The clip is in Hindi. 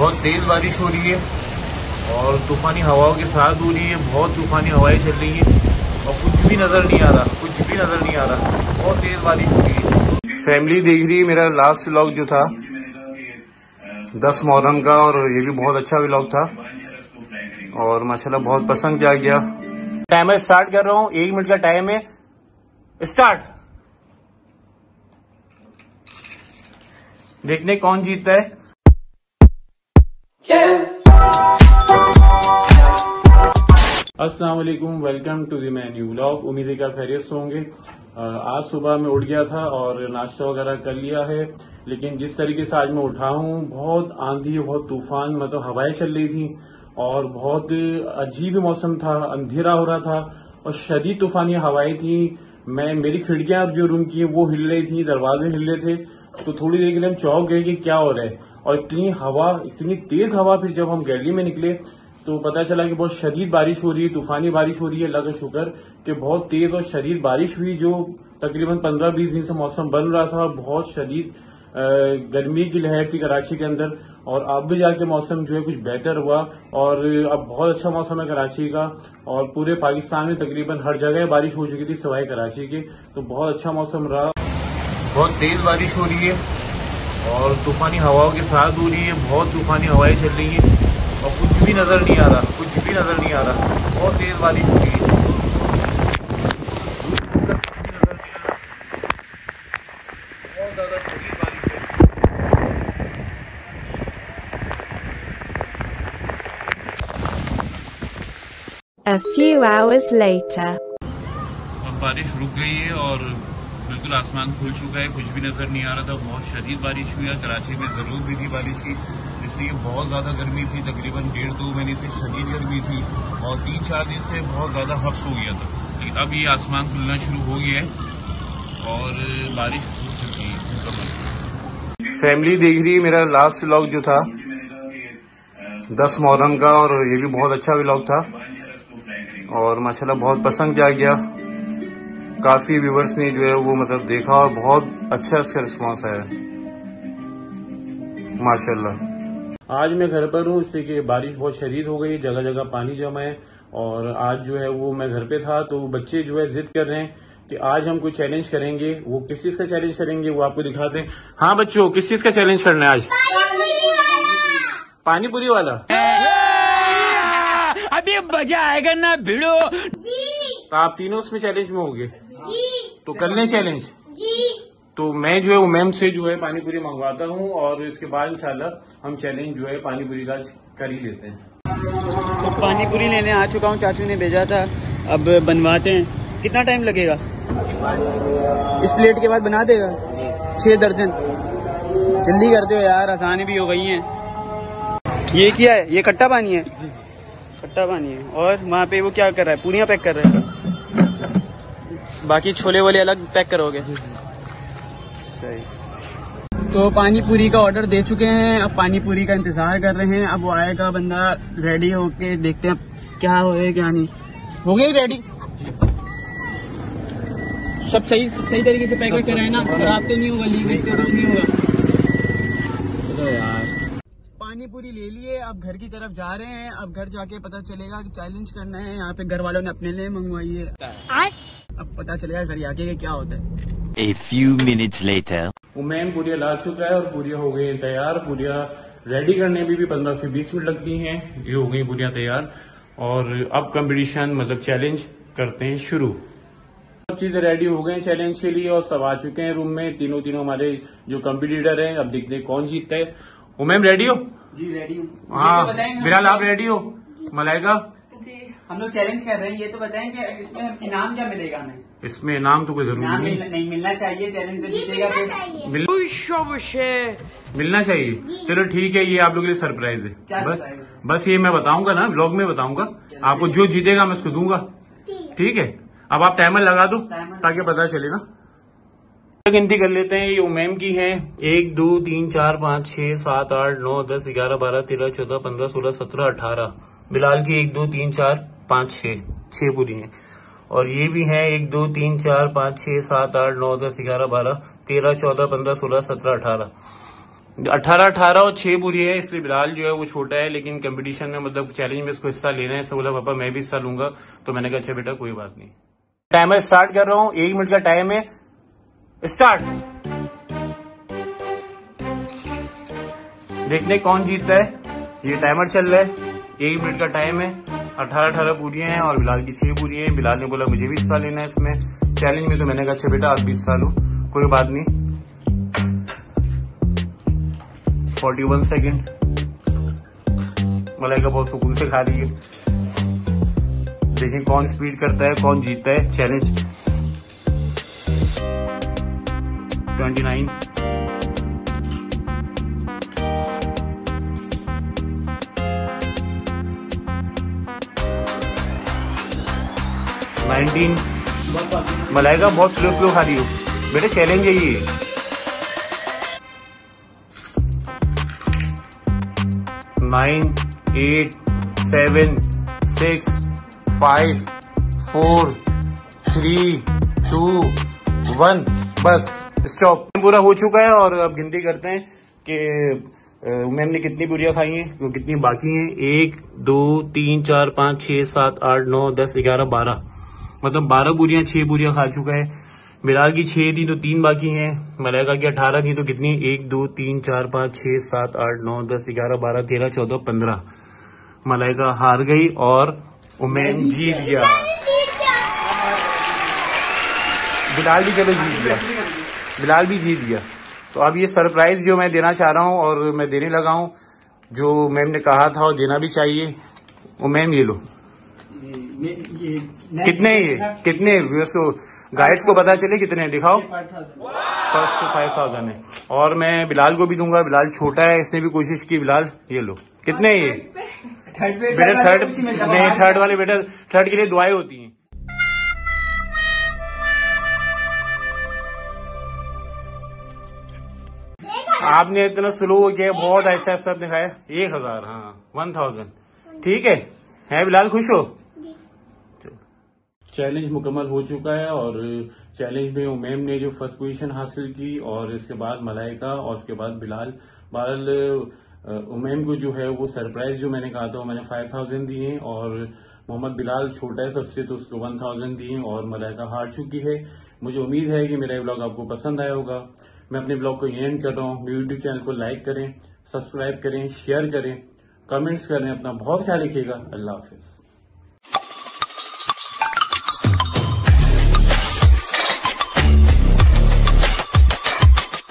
बहुत तेज बारिश हो रही है और तूफानी हवाओं के साथ हो रही है बहुत तूफानी हवाएँ चल रही है और कुछ भी नज़र नहीं आ रहा कुछ भी नज़र नहीं आ रहा बहुत तेज बारिश हो रही है। फैमिली देख रही है मेरा लास्ट व्लॉग जो था दस मुहर्रम का और ये भी बहुत अच्छा व्लॉग था और माशाल्लाह बहुत पसंद किया गया। टाइमर स्टार्ट कर रहा हूँ एक मिनट का टाइम है। स्टार्ट देखने कौन जीतता है। अस्सलाम वालेकुम टू दी मैं न्यू व्लॉग उम्मीद है कि आप खैरियत से होंगे। आज सुबह मैं उठ गया था और नाश्ता वगैरह कर लिया है। लेकिन जिस तरीके से आज मैं उठा हूँ, बहुत आंधी, बहुत तूफ़ान मतलब हवाएँ चल रही थी और बहुत अजीब मौसम था, अंधेरा हो रहा था और शदीद तूफानी हवाएँ थी। मैं, मेरी खिड़कियाँ जो रूम की वो हिल रही थी, दरवाजे हिल रहे थे। तो थोड़ी देर के लिए हम चौक गए कि क्या हो रहा है। और इतनी हवा, इतनी तेज हवा फिर जब हम गैलरी में निकले तो पता चला कि बहुत शदीद बारिश हो रही है, तूफानी बारिश हो रही है अल्लाह का शुक्र कि बहुत तेज और शदीद बारिश हुई, जो तकरीबन पंद्रह बीस दिन से मौसम बन रहा था बहुत शदीद गर्मी की लहर थी कराची के अंदर, और अब भी जाके मौसम जो है कुछ बेहतर हुआ, और अब बहुत अच्छा मौसम है कराची का, और पूरे पाकिस्तान में तकरीबन हर जगह बारिश हो चुकी थी सिवाय कराची के तो बहुत अच्छा मौसम रहा। बहुत तेज बारिश हो रही है और तूफानी हवाओं के साथ हो रही है बहुत तूफानी हवाएँ चल रही है और कुछ भी नज़र नहीं आ रहा कुछ भी नज़र नहीं आ रहा बहुत तेज बारिश हो रही है A few hours later. अब बारिश रुक गई है और बिल्कुल आसमान खुल चुका है, कुछ भी नज़र नहीं आ रहा था। बहुत शदीद बारिश हुई है, कराची में ज़रूर भी थी बारिश की, इसलिए बहुत ज़्यादा गर्मी थी, तकरीबन डेढ़ दो महीने से शदीद गर्मी थी और तीन चार दिन से बहुत ज़्यादा हफ्स हो गया था। लेकिन अब ये आसमान खुलना शुरू हो गया है और बारिश हो चुकी है फैमिली देख रही है, मेरा लास्ट व्लॉग जो था, दस मुहर्रम का और ये भी बहुत अच्छा व्लॉग था। और माशाल्लाह बहुत पसंद किया गया। काफ़ी व्यूवर्स ने जो है वो मतलब देखा और बहुत अच्छा इसका रिस्पांस आया। माशाल्लाह। आज मैं घर पर हूँ इससे कि बारिश बहुत शदीद हो गई जगह जगह पानी जमा है और आज जो है वो मैं घर पे था तो बच्चे जो है जिद कर रहे हैं कि आज हम कोई चैलेंज करेंगे। वो किस चीज़ का चैलेंज करेंगे वो आपको दिखाते हैं। हाँ बच्चों किस चीज़ का चैलेंज करना है आज? पानी पूरी वाला। अभी मज़ा आएगा ना भिड़ो। तो आप तीनों उसमें चैलेंज में होंगे? तो कर लें चैलेंज तो मैं जो है वो मैम से जो है पानी पूरी मंगवाता हूँ और इसके बाद इंशाल्लाह हम चैलेंज जो है पानी पूरी का कर ही लेते हैं। तो पानी पूरी लेने आ चुका हूँ चाचू ने भेजा था। अब बनवाते हैं। कितना टाइम लगेगा? इस प्लेट के बाद बना देगा? छह दर्जन। जल्दी कर दो यार। आसानी भी हो गई है। ये क्या है? ये खट्टा पानी है? खट्टा पानी है। और वहाँ पे वो क्या कर रहा है? पूरियाँ पैक कर रहा है। बाकी छोले वोले अलग पैक करोगे। सही। तो पानी पूरी का ऑर्डर दे चुके हैं। अब पानी पूरी का इंतज़ार कर रहे हैं। अब वो आएगा बंदा रेडी होके देखते हैं क्या हो क्या नहीं। हो गई रेडी सब सही सही तरीके से पैकेट कराए ना खराब तो नहीं होगा लीकेज तो कुछ नहीं होगा। चलो यार। पानी पूरी ले लिए। अब घर की तरफ़ जा रहे हैं। अब घर जाके पता चलेगा कि चैलेंज करना है। यहाँ पे घर वालों ने अपने लिए मंगवाई है। पता चलेगा घर आके कि क्या होता है। A few minutes later. वो मैम पूरिया ला चुका है और पूरिया हो गई हैं तैयार। पूरिया रेडी करने में भी पंद्रह से बीस मिनट लगती हैं। ये हो गई पूरिया तैयार। और अब कंपटीशन मतलब चैलेंज करते हैं शुरू। सब चीज़ें रेडी हो गए हैं चैलेंज के लिए और सब आ चुके हैं रूम में। तीनों तीनों हमारे जो कंपटीटर हैं अब देखते हैं कौन जीतता है। वो मैम रेडी हो? जी रेडी हूँ। हाँ तो बिलाल आप रेडी हो? मलाइका? हम लोग चैलेंज कर रहे हैं ये तो बताएँ कि इसमें इनाम क्या मिलेगा हमें? इसमें नाम तो कोई ज़रूरी नहीं। मिल, नहीं मिलना चाहिए चैलेंज जो जीतेगा तो मिल, मिलना चाहिए। चलो ठीक है ये आप लोग के लिए सरप्राइज़ है। बस बस ये मैं बताऊँगा ना ब्लॉग में बताऊँगा। आपको जो जीतेगा मैं उसको दूँगा। ठीक है। अब आप टाइमर लगा दो ताकि पता चले ना। गिनती कर लेते हैं ये उमैम की है। एक दो तीन चार पाँच छह सात आठ नौ दस ग्यारह बारह तेरह चौदह पंद्रह सोलह सत्रह अठारह। बिलाल की एक दो तीन चार। पाँच, छह छह पूरी हैं। और ये भी हैं, एक, दो, तीन, चार, पाँच, छह, सात, आठ, नौ, दस, ग्यारह, बारह, तेरह, चौदह, पंद्रह, सोलह, सत्रह, अठारह। अठारह अठारह और छह पूरी है, इसलिए बिलाल जो है वो छोटा है, लेकिन कंपटीशन में मतलब चैलेंज में इसको हिस्सा लेना है बोला, पापा, मैं भी हिस्सा लूँगा। तो मैंने कहा अच्छा बेटा, कोई बात नहीं। टाइमर स्टार्ट कर रहा हूँ, एक मिनट का टाइम है। स्टार्ट देखने कौन जीतता है। ये टाइमर चल रहा है, एक मिनट का टाइम है। अठारह अठारह पूरी हैं और बिलाल की छह पूरी हैं। बिलाल ने बोला, मुझे भी हिस्सा लेना है इसमें। चैलेंज में तो मैंने कहा अच्छा बेटा, आप भी हिस्सा लो। कोई बात नहीं। फोर्टी वन सेकेंड मलाइका बहुत सुकून से खा रही है। देखिए कौन स्पीड करता है, कौन जीतता है। Challenge twenty nine nineteen. Malaika बहुत स्लो स्लो खा रही हो। बेटे चैलेंज है ये। Nine eight seven six five four three two one बस स्टॉप पूरा हो चुका है और अब गिनती करते हैं कि मैम ने कितनी पूरियाँ खाई हैं, वो कितनी बाकी हैं। एक, दो, तीन, चार, पाँच छः सात, आठ, नौ, दस, ग्यारह, बारह। मतलब बारह पूरियाँ छह पूरियाँ खा चुका है। बिलाल की छह थी तो तीन बाकी हैं। मलाइका की अठारह थी तो कितनी? एक, दो, तीन, चार, पाँच, छह, सात, आठ, नौ, दस, ग्यारह, बारह, तेरह, चौदह, पंद्रह। मलाइका हार गई और उमेन जीत गया। बिलाल भी चलो जीत गया। बिलाल भी जीत गया। तो अब ये सरप्राइज़ जो मैं देना चाह रहा हूँ और मैं देने लगा हूँ, जो मैम ने कहा था और देना भी चाहिए, वो मैम ये लो। कितने ये कितने उसको गाइड्स को पता चले कितने दिखाओ। फ़र्स्ट फाइव थाउज़ेंड है। और मैं बिलाल को भी दूँगा। बिलाल छोटा है इसने भी कोशिश की। बिलाल ये लो। कितने ये बेटा थर्ड नहीं थर्ड वाले बेटा थर्ड के लिए दुआएँ होती हैं। आपने इतना स्लो किया बहुत ऐसा ऐसा दिखाया। एक हज़ार हाँ वन थाउज़ेंड ठीक है? है बिलाल खुश हो? चैलेंज मुकम्मल हो चुका है और चैलेंज में उमैम ने जो फ़र्स्ट पोजीशन हासिल की और इसके बाद मलाइका और उसके बाद बिलाल। बहरहाल उमैम को जो है वो सरप्राइज़ जो मैंने कहा था वो मैंने फाइव थाउज़ेंड दिए और मोहम्मद बिलाल छोटा है सबसे तो उसको वन थाउज़ेंड दिए और मलाइका हार चुकी है। मुझे उम्मीद है कि मेरा ये ब्लॉग आपको पसंद आया होगा। मैं अपने ब्लॉग को एंड कर रहा हूँ। मेरे यूट्यूब चैनल को लाइक करें सब्सक्राइब करें शेयर करें कमेंट्स करें, अपना बहुत ख्याल रखिएगा। अल्लाह हाफिज़।